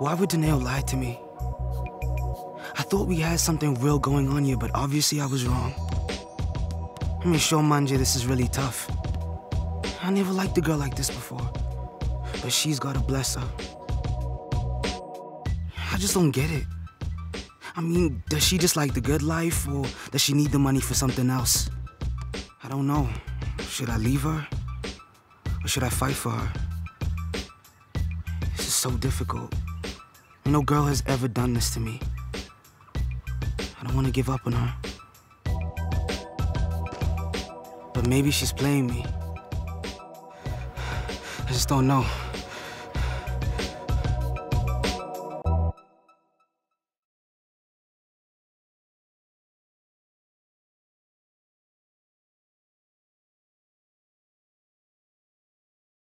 Why would Dineo lie to me? I thought we had something real going on here, but obviously I was wrong. I mean, sure, Manje, this is really tough. I never liked a girl like this before. But she's gotta blesser. I just don't get it. I mean, does she just like the good life, or does she need the money for something else? I don't know. Should I leave her? Or should I fight for her? This is so difficult. No girl has ever done this to me. I don't want to give up on her. But maybe she's playing me. I just don't know.